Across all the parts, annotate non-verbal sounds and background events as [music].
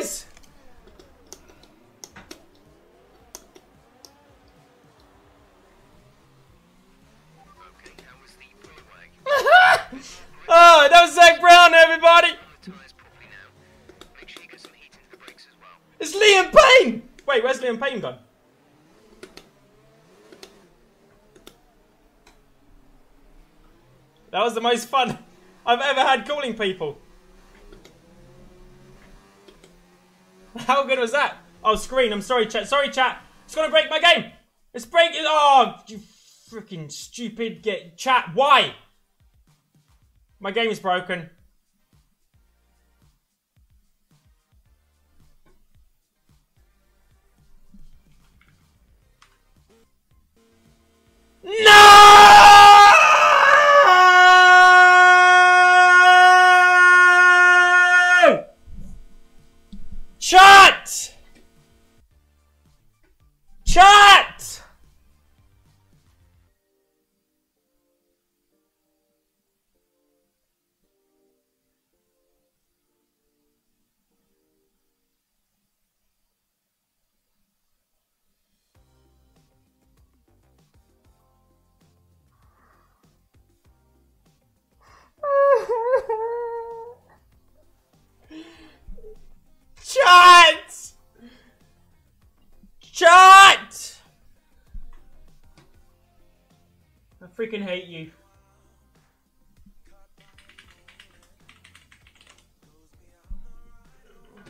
was [laughs] oh, that was Zak Brown, everybody! It's Liam Payne! Wait, where's Liam Payne gone? That was the most fun I've ever had calling people. [laughs] How good was that? Oh, screen. I'm sorry, chat. Sorry, chat. It's gonna break my game. It's breaking. Oh, you freaking stupid. Get chat. Why? My game is broken. Freaking hate you.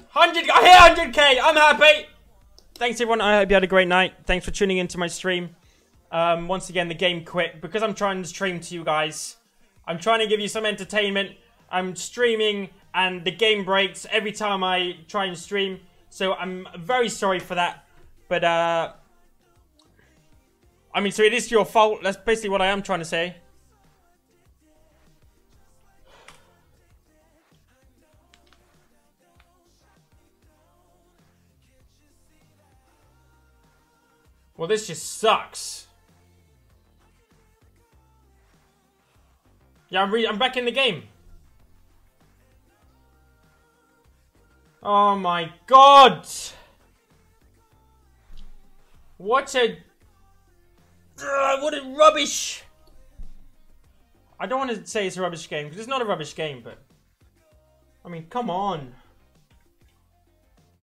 Hundred, I hit hundred k. I'm happy. Thanks everyone. I hope you had a great night. Thanks for tuning into my stream. Um, once again, the game quit because I'm trying to stream to you guys. I'm trying to give you some entertainment. I'm streaming and the game breaks every time I try and stream. So I'm very sorry for that. But, uh... I mean, so it is your fault. That's basically what I am trying to say. Well, this just sucks. Yeah, I'm, I'm back in the game. Oh my god! What a... What a rubbish! I don't want to say it's a rubbish game, because it's not a rubbish game, but... I mean, come on.